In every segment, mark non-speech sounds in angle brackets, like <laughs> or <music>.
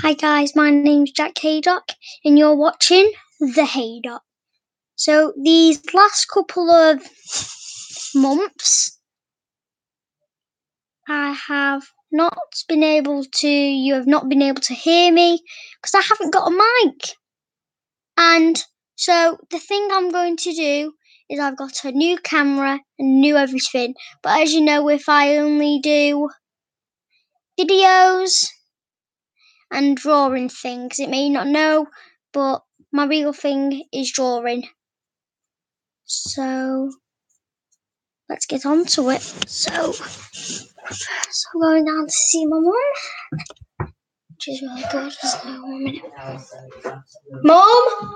Hi guys, my name's Jack Haydock, and you're watching The Haydock. So, these last couple of months, I have not been able to, you have not been able to hear me because I haven't got a mic. And so, the thing I'm going to do is I've got a new camera and new everything. But as you know, if I only do videos and drawing things, it may not know, but my real thing is drawing. So let's get on to it. So, I'm going down to see my mum, which is really good. Mom,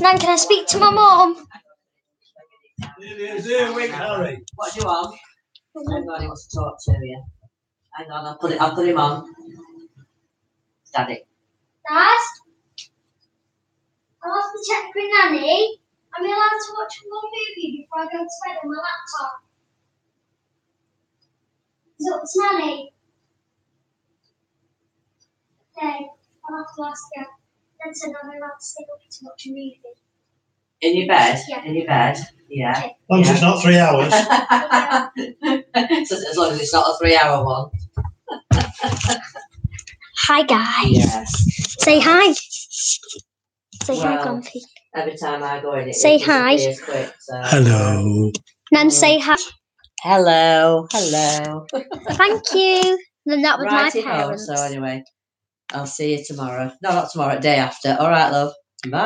Nan, can I speak to my mum? What do you want? Hang on, he wants to talk to you. Hang on, I'll put it. I'll put him on. Daddy. Dad? I'll have to check with Nanny. Am I allowed to watch one movie before I go to bed on my laptop? Is it up to Nanny? Okay, I'll have to ask her. Then said I'm allowed to stay up to watch a movie. In your bed. Yeah. In your bed. Yeah. As long as it's not three hours. <laughs> so, as long as it's not a three-hour one. Hi guys. Yes. Say hi. Say hi, Well. Grumpy. Every time I go in, it Say it hi. disappears Quick, so. Hello. Nan, say hi. Hello. Hello. Thank you. Then that was Righty my ho. parents. So anyway, I'll see you tomorrow. No, not tomorrow. Day after. All right, love. Bye.